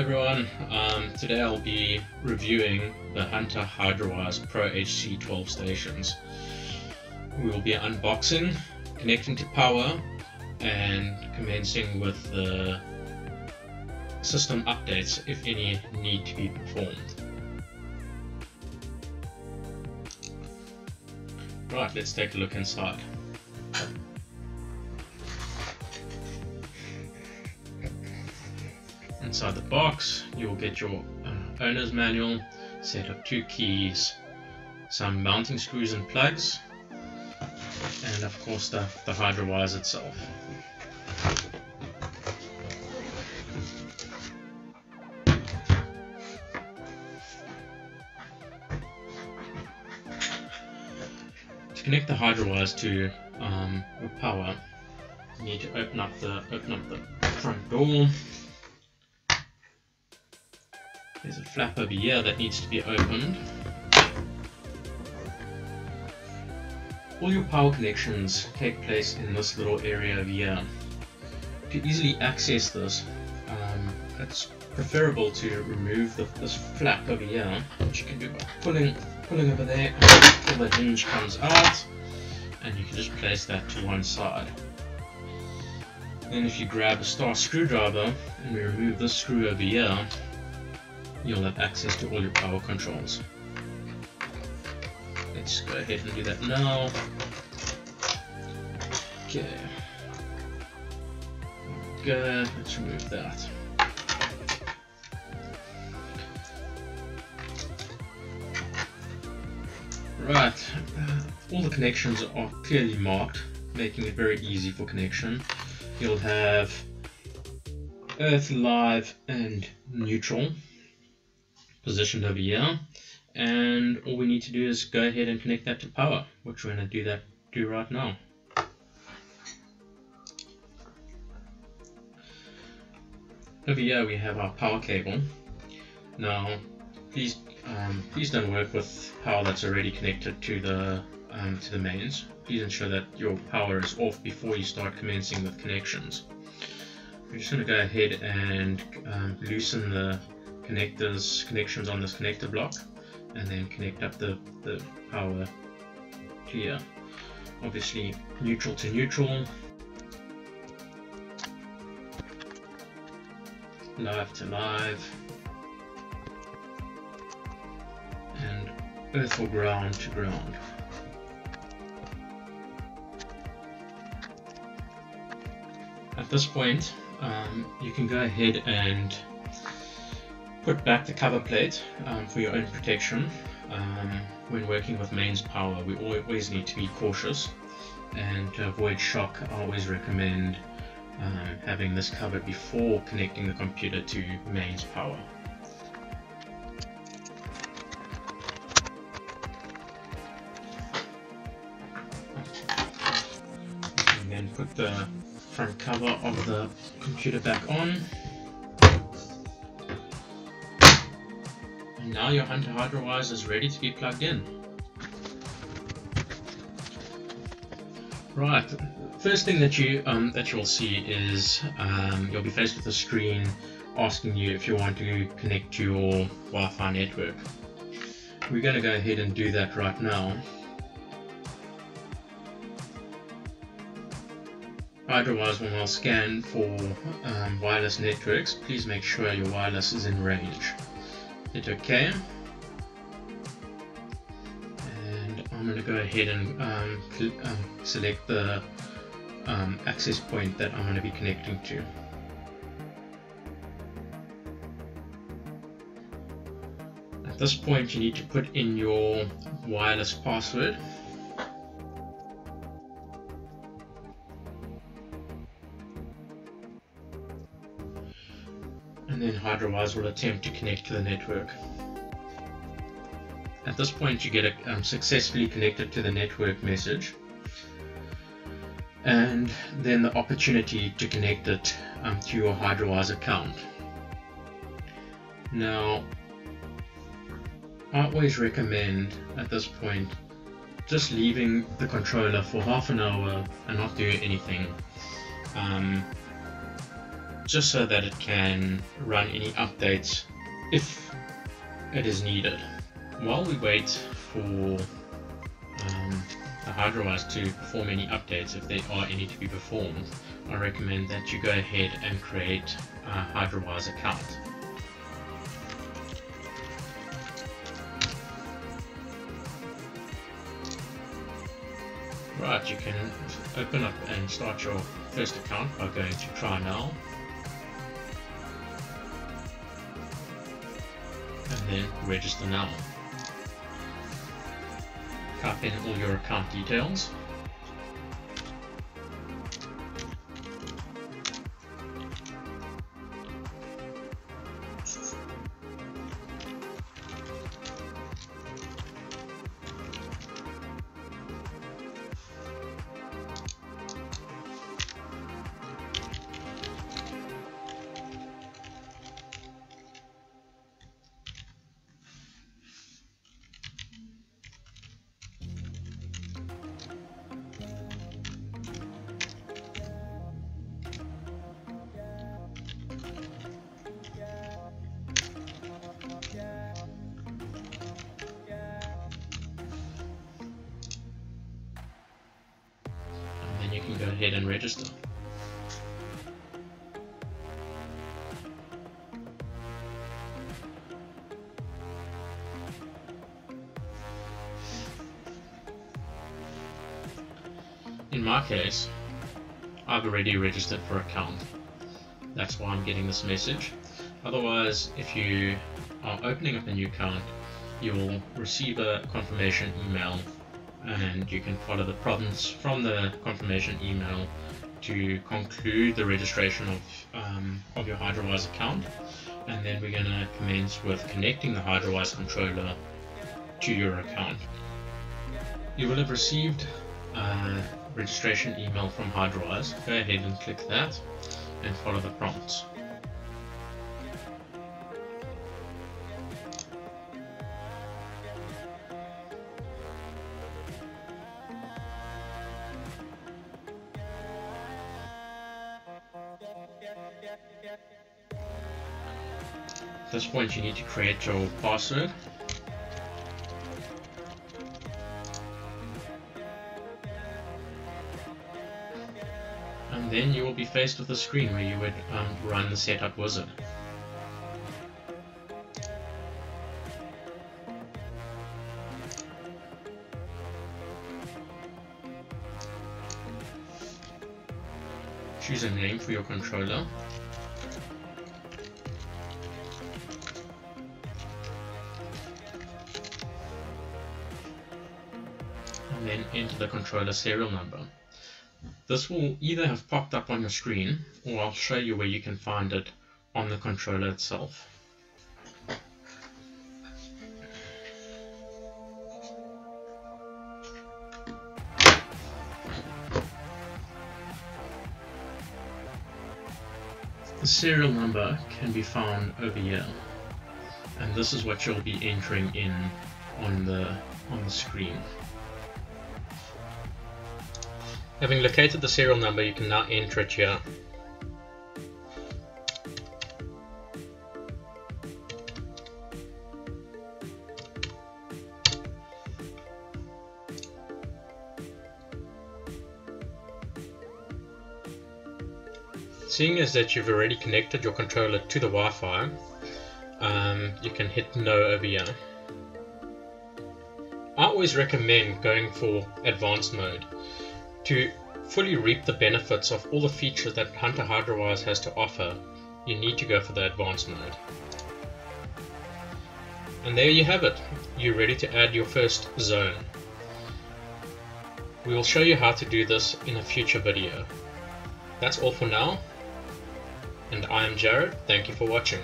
everyone, um, today I'll be reviewing the Hunter Hydrawise Pro HC 12 stations. We will be unboxing, connecting to power, and commencing with the system updates if any need to be performed. Right, let's take a look inside. Inside the box, you'll get your uh, owner's manual, set of two keys, some mounting screws and plugs, and of course the, the Hydrawise itself. To connect the Hydrawise to um, your power, you need to open up the open up the front door. There's a flap over here that needs to be opened. All your power connections take place in this little area over here. To easily access this, um, it's preferable to remove the, this flap over here, which you can do by pulling, pulling over there until the hinge comes out, and you can just place that to one side. Then if you grab a star screwdriver and we remove this screw over here, you'll have access to all your power controls. Let's go ahead and do that now. Okay. Good, let's remove that. Right, uh, all the connections are clearly marked, making it very easy for connection. You'll have earth, live, and neutral positioned over here. And all we need to do is go ahead and connect that to power which we're going to do that do right now. Over here we have our power cable. Now please um, please don't work with power that's already connected to the um, to the mains. Please ensure that your power is off before you start commencing with connections. We're just going to go ahead and um, loosen the connectors connections on this connector block and then connect up the, the power here. Obviously neutral to neutral. Live to live. And earth or ground to ground. At this point um, you can go ahead and put back the cover plate um, for your own protection. Um, when working with mains power, we always need to be cautious and to avoid shock, I always recommend um, having this covered before connecting the computer to mains power. And then put the front cover of the computer back on. Now your Hunter Hydrawise is ready to be plugged in. Right, first thing that you um, that you'll see is um, you'll be faced with a screen asking you if you want to connect to your Wi-Fi network. We're going to go ahead and do that right now. Hydrawise will now scan for um, wireless networks. Please make sure your wireless is in range hit OK. And I'm going to go ahead and um, um, select the um, access point that I'm going to be connecting to. At this point you need to put in your wireless password. And then Hydrawise will attempt to connect to the network. At this point you get a um, successfully connected to the network message and then the opportunity to connect it um, to your Hydrawise account. Now I always recommend at this point just leaving the controller for half an hour and not doing anything. Um, just so that it can run any updates if it is needed. While we wait for um, the Hydrawise to perform any updates, if there are any to be performed, I recommend that you go ahead and create a Hydrawise account. Right, you can open up and start your first account by going to try now. Then register now. In all your account details. Ahead and register. In my case, I've already registered for account. That's why I'm getting this message. Otherwise, if you are opening up a new account, you will receive a confirmation email and you can follow the prompts from the confirmation email to conclude the registration of, um, of your Hydrawise account and then we're going to commence with connecting the Hydrawise controller to your account. You will have received a registration email from Hydrawise. Go ahead and click that and follow the prompts. At this point you need to create your password. And then you will be faced with a screen where you would um, run the setup wizard. Choose a name for your controller and then enter the controller serial number. This will either have popped up on your screen or I'll show you where you can find it on the controller itself. The serial number can be found over here and this is what you'll be entering in on the on the screen. Having located the serial number, you can now enter it here. Seeing as that you've already connected your controller to the Wi-Fi, um, you can hit no over here. I always recommend going for advanced mode to fully reap the benefits of all the features that Hunter Hydrawise has to offer, you need to go for the advanced mode. And there you have it, you're ready to add your first zone. We will show you how to do this in a future video. That's all for now, and I am Jared, thank you for watching.